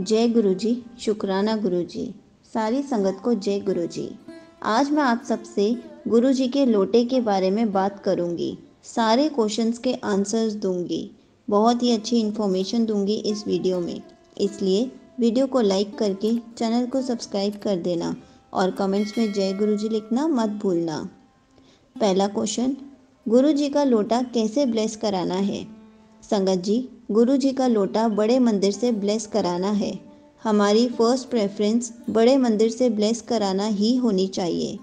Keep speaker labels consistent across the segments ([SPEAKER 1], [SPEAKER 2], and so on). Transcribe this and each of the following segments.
[SPEAKER 1] जय गुरु जी शुक्राना गुरु जी सारी संगत को जय गुरु जी आज मैं आप सबसे गुरु जी के लोटे के बारे में बात करूँगी। सारे क्वेश्चंस के आंसर्स दूँगी। बहुत ही अच्छी इन्फॉर्मेशन दूँगी इस वीडियो में। इसलिए वीडियो को लाइक करके चैनल को सब्सक्राइब कर देना और कमेंट्स में जय गुरु जी लिखना मत भूलना। पहला क्वेश्चन गुरु जी का लोटा कैसे ब्लेस कराना है? संगत जी, गुरु जी का लोटा बड़े मंदिर से ब्लेस कराना है। हमारी फ़र्स्ट प्रेफरेंस बड़े मंदिर से ब्लेस कराना ही होनी चाहिए।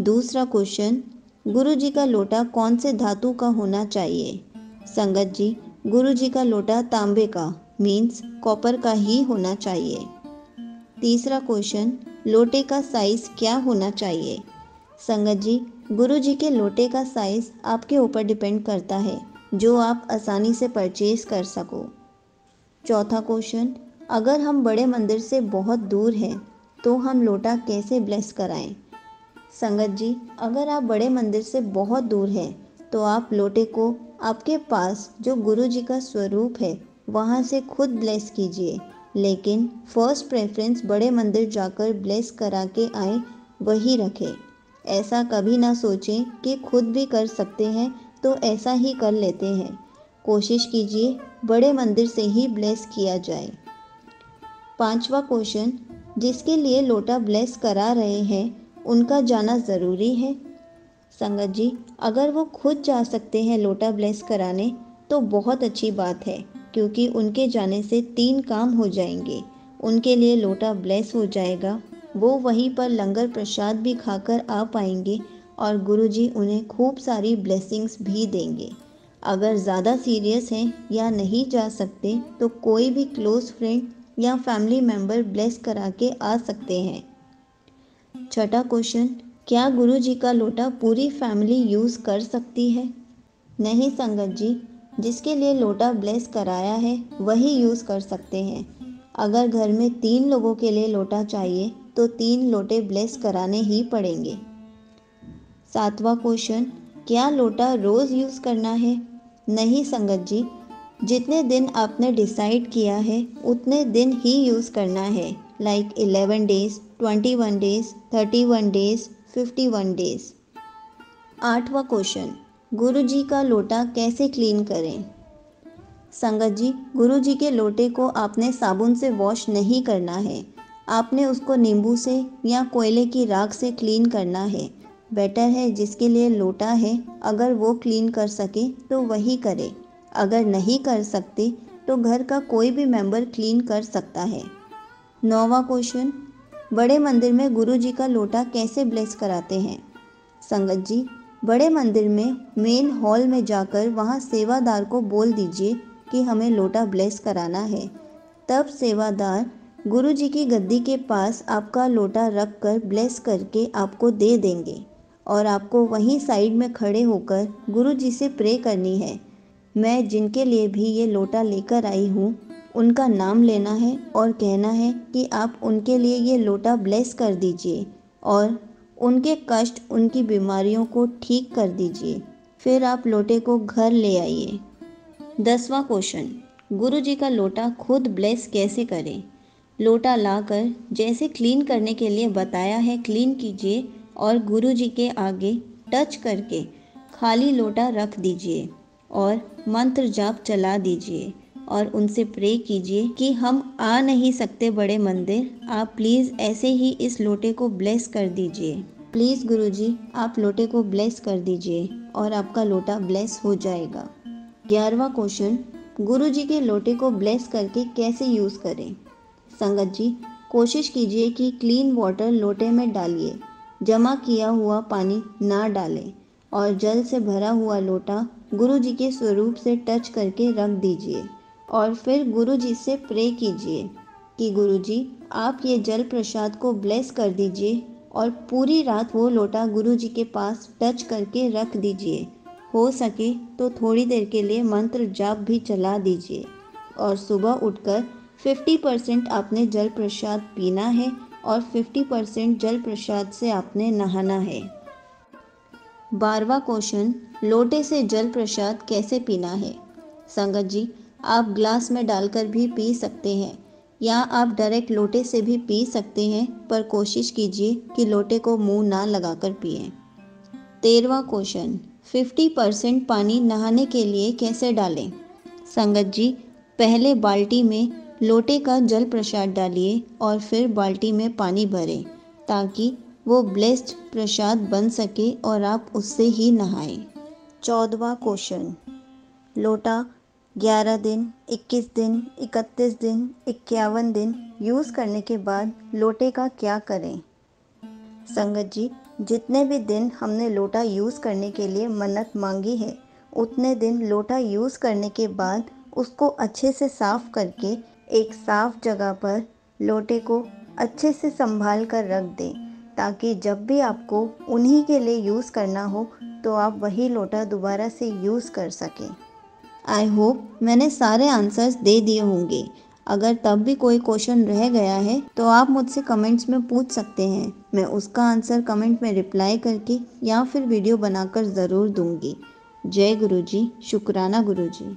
[SPEAKER 1] दूसरा क्वेश्चन गुरु जी का लोटा कौन से धातु का होना चाहिए? संगत जी, गुरु जी का लोटा तांबे का मीन्स कॉपर का ही होना चाहिए। तीसरा क्वेश्चन लोटे का साइज़ क्या होना चाहिए? संगत जी, गुरु जी के लोटे का साइज़ आपके ऊपर डिपेंड करता है। जो आप आसानी से परचेज कर सको। चौथा क्वेश्चन अगर हम बड़े मंदिर से बहुत दूर हैं तो हम लोटा कैसे ब्लेस कराएँ? संगत जी, अगर आप बड़े मंदिर से बहुत दूर हैं तो आप लोटे को आपके पास जो गुरु जी का स्वरूप है, वहाँ से खुद ब्लेस कीजिए। लेकिन फ़र्स्ट प्रेफरेंस बड़े मंदिर जाकर ब्लेस करा के आए, वही रखें। ऐसा कभी ना सोचें कि खुद भी कर सकते हैं तो ऐसा ही कर लेते हैं। कोशिश कीजिए, बड़े मंदिर से ही ब्लेस किया जाए। पांचवा क्वेश्चन, जिसके लिए लोटा ब्लेस करा रहे हैं, उनका जाना ज़रूरी है। संगत जी, अगर वो खुद जा सकते हैं लोटा ब्लेस कराने तो बहुत अच्छी बात है, क्योंकि उनके जाने से तीन काम हो जाएँगे। उनके लिए लोटा ब्लेस हो जाएगा, वो वहीं पर लंगर प्रसाद भी खाकर आ पाएँगे और गुरुजी उन्हें खूब सारी ब्लेसिंग्स भी देंगे। अगर ज़्यादा सीरियस हैं या नहीं जा सकते तो कोई भी क्लोज़ फ्रेंड या फैमिली मेंबर ब्लेस करा के आ सकते हैं। छठा क्वेश्चन क्या गुरु जी का लोटा पूरी फैमिली यूज़ कर सकती है? नहीं संगत जी, जिसके लिए लोटा ब्लेस कराया है, वही यूज़ कर सकते हैं। अगर घर में तीन लोगों के लिए लोटा चाहिए तो तीन लोटे ब्लेस कराने ही पड़ेंगे। सातवां क्वेश्चन क्या लोटा रोज़ यूज़ करना है? नहीं संगत जी, जितने दिन आपने डिसाइड किया है, उतने दिन ही यूज़ करना है। Like eleven days twenty one days thirty one days fifty one days आठवां क्वेश्चन गुरु जी का लोटा कैसे क्लीन करें? संगत जी गुरु जी के लोटे को आपने साबुन से वॉश नहीं करना है। आपने उसको नींबू से या कोयले की राख से क्लीन करना है। बेटर है जिसके लिए लोटा है। अगर वो क्लीन कर सके तो वही करे। अगर नहीं कर सकते तो घर का कोई भी मेंबर क्लीन कर सकता है। नौवा क्वेश्चन। बड़े मंदिर में गुरु जी का लोटा कैसे ब्लेस कराते हैं? संगत जी, बड़े मंदिर में मेन हॉल में जाकर वहाँ सेवादार को बोल दीजिए कि हमें लोटा ब्लेस कराना है। तब सेवादार गुरु जी की गद्दी के पास आपका लोटा रख कर ब्लेस करके आपको दे देंगे। और आपको वहीं साइड में खड़े होकर गुरु जी से प्रे करनी है। मैं जिनके लिए भी ये लोटा लेकर आई हूँ, उनका नाम लेना है और कहना है कि आप उनके लिए ये लोटा ब्लेस कर दीजिए और उनके कष्ट, उनकी बीमारियों को ठीक कर दीजिए। फिर आप लोटे को घर ले आइए। दसवां क्वेश्चन। गुरु जी का लोटा खुद ब्लेस कैसे करें? लोटा लाकर जैसे क्लीन करने के लिए बताया है, क्लीन कीजिए और गुरु जी के आगे टच करके खाली लोटा रख दीजिए और मंत्र जाप चला दीजिए और उनसे प्रे कीजिए कि हम आ नहीं सकते बड़े मंदिर। आप प्लीज़ ऐसे ही इस लोटे को ब्लेस कर दीजिए। प्लीज़ गुरुजी, आप लोटे को ब्लेस कर दीजिए और आपका लोटा ब्लेस हो जाएगा। ग्यारहवा क्वेश्चन गुरु जी के लोटे को ब्लेस करके कैसे यूज़ करें? संगत जी, कोशिश कीजिए कि क्लीन वाटर लोटे में डालिए। जमा किया हुआ पानी ना डालें और जल से भरा हुआ लोटा गुरु जी के स्वरूप से टच करके रख दीजिए और फिर गुरु जी से प्रे कीजिए कि गुरु जी आप ये जल प्रसाद को ब्लेस कर दीजिए और पूरी रात वो लोटा गुरु जी के पास टच करके रख दीजिए। हो सके तो थोड़ी देर के लिए मंत्र जाप भी चला दीजिए। और सुबह उठकर 50 परसेंट आपने जल प्रसाद पीना है और 50 परसेंट जल प्रसाद से आपने नहाना है। बारवा क्वेश्चन, लोटे से जल प्रसाद कैसे पीना है? संगत जी, आप ग्लास में डालकर भी पी सकते हैं, या आप डायरेक्ट लोटे से भी पी सकते हैं, पर कोशिश कीजिए कि लोटे को मुँह ना लगाकर पिए। तेरवा क्वेश्चन फिफ्टी परसेंट पानी नहाने के लिए कैसे डालें? संगत जी, पहले बाल्टी में लोटे का जल प्रसाद डालिए और फिर बाल्टी में पानी भरें, ताकि वो ब्लेस्ड प्रसाद बन सके और आप उससे ही नहाएँ। चौदवा क्वेश्चन। लोटा ग्यारह दिन, इक्कीस दिन, इकतीस दिन, इक्यावन दिन यूज़ करने के बाद लोटे का क्या करें? संगत जी, जितने भी दिन हमने लोटा यूज़ करने के लिए मन्नत मांगी है, उतने दिन लोटा यूज़ करने के बाद उसको अच्छे से साफ़ करके एक साफ़ जगह पर लोटे को अच्छे से संभाल कर रख दें, ताकि जब भी आपको उन्हीं के लिए यूज़ करना हो तो आप वही लोटा दोबारा से यूज़ कर सकें। आई होप मैंने सारे आंसर्स दे दिए होंगे। अगर तब भी कोई क्वेश्चन रह गया है तो आप मुझसे कमेंट्स में पूछ सकते हैं। मैं उसका आंसर कमेंट में रिप्लाई करके या फिर वीडियो बनाकर ज़रूर दूँगी। जय गुरु जी शुक्राना गुरु जी